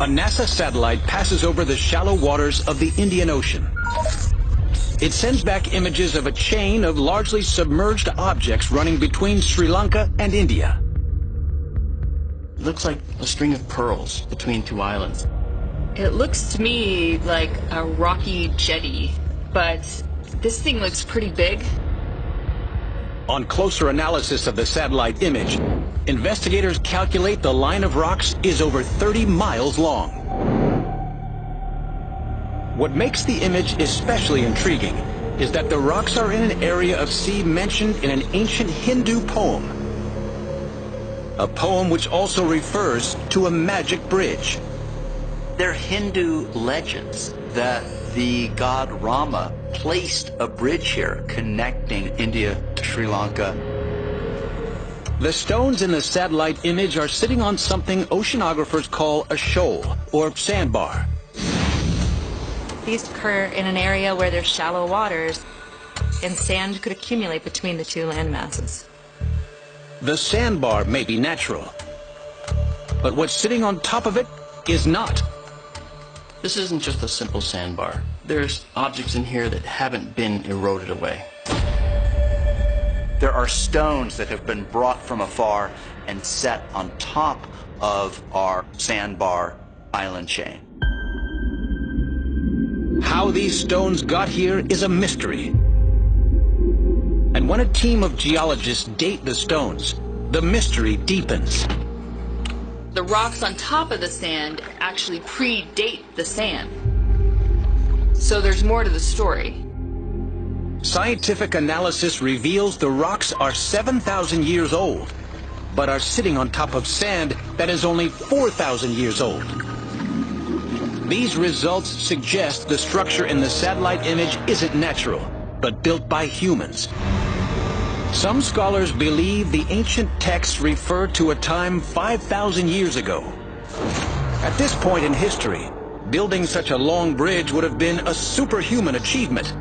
a NASA satellite passes over the shallow waters of the Indian Ocean. It sends back images of a chain of largely submerged objects running between Sri Lanka and India. It looks like a string of pearls between two islands. It looks to me like a rocky jetty, but this thing looks pretty big. On closer analysis of the satellite image, investigators calculate the line of rocks is over 30 miles long. What makes the image especially intriguing is that the rocks are in an area of sea mentioned in an ancient Hindu poem. A poem which also refers to a magic bridge. They're Hindu legends that the god Rama placed a bridge here connecting India to Sri Lanka. The stones in the satellite image are sitting on something oceanographers call a shoal or sandbar. These occur in an area where there's shallow waters and sand could accumulate between the two land masses. The sandbar may be natural, but what's sitting on top of it is not. This isn't just a simple sandbar. There's objects in here that haven't been eroded away. There are stones that have been brought from afar and set on top of our sandbar island chain. How these stones got here is a mystery. And when a team of geologists date the stones, the mystery deepens. The rocks on top of the sand actually predate the sand. So there's more to the story. Scientific analysis reveals the rocks are 7,000 years old, but are sitting on top of sand that is only 4,000 years old. These results suggest the structure in the satellite image isn't natural, but built by humans. Some scholars believe the ancient texts refer to a time 5,000 years ago. At this point in history, building such a long bridge would have been a superhuman achievement.